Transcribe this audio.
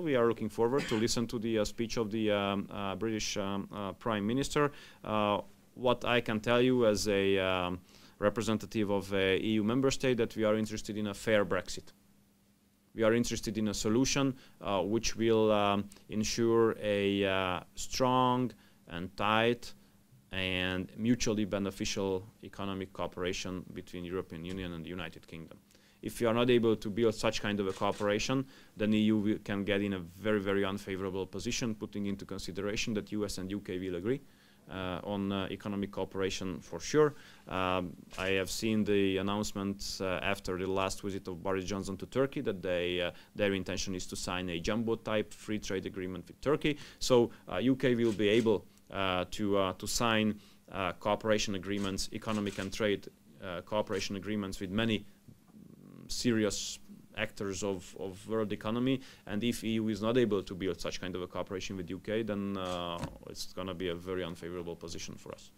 We are looking forward to listen to the uh, speech of the um, uh, British um, uh, Prime Minister. Uh, what I can tell you as a um, representative of a EU member state that we are interested in a fair Brexit. We are interested in a solution uh, which will um, ensure a uh, strong and tight and mutually beneficial economic cooperation between European Union and the United Kingdom if you are not able to build such kind of a cooperation, then EU can get in a very, very unfavorable position, putting into consideration that US and UK will agree uh, on uh, economic cooperation for sure. Um, I have seen the announcements uh, after the last visit of Boris Johnson to Turkey that they, uh, their intention is to sign a jumbo-type free trade agreement with Turkey. So UK uh, will be able uh, to, to sign cooperation agreements, economic and trade cooperation agreements with many serious actors of, of world economy. And if EU is not able to build such kind of a cooperation with UK, then uh, it's going to be a very unfavorable position for us.